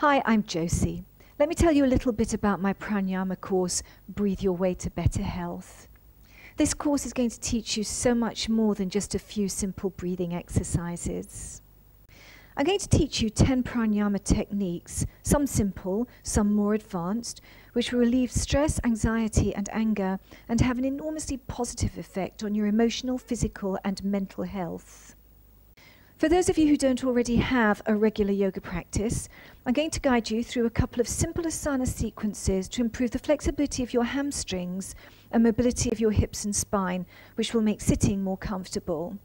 Hi, I'm Josie. Let me tell you a little bit about my pranayama course, Breathe Your Way to Better Health. This course is going to teach you so much more than just a few simple breathing exercises. I'm going to teach you 10 pranayama techniques, some simple, some more advanced, which will relieve stress, anxiety, and anger and have an enormously positive effect on your emotional, physical, and mental health. For those of you who don't already have a regular yoga practice, I'm going to guide you through a couple of simple asana sequences to improve the flexibility of your hamstrings and mobility of your hips and spine, which will make sitting more comfortable.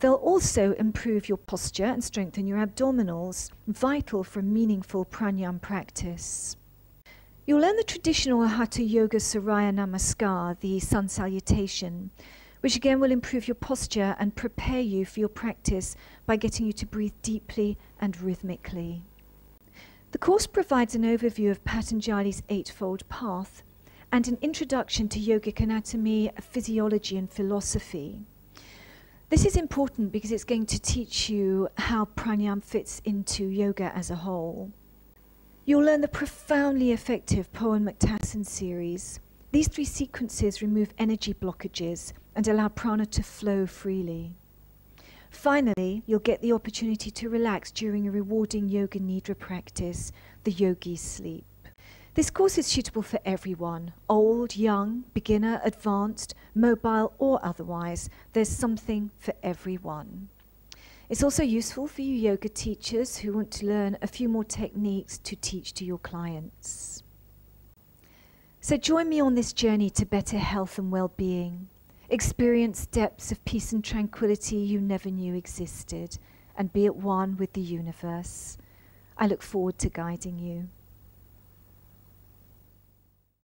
They'll also improve your posture and strengthen your abdominals, vital for a meaningful pranayama practice. You'll learn the traditional Hatha Yoga Surya Namaskar, the sun salutation, which again will improve your posture and prepare you for your practice by getting you to breathe deeply and rhythmically. The course provides an overview of Patanjali's Eightfold Path and an introduction to yogic anatomy, physiology, and philosophy. This is important because it's going to teach you how pranayama fits into yoga as a whole. You'll learn the profoundly effective Pawan Muktasan series. These three sequences remove energy blockages and allow prana to flow freely. Finally, you'll get the opportunity to relax during a rewarding yoga nidra practice, the yogi sleep. This course is suitable for everyone old, young, beginner, advanced, mobile, or otherwise. There's something for everyone. It's also useful for you yoga teachers who want to learn a few more techniques to teach to your clients. So join me on this journey to better health and well being. Experience depths of peace and tranquility you never knew existed, and be at one with the universe. I look forward to guiding you.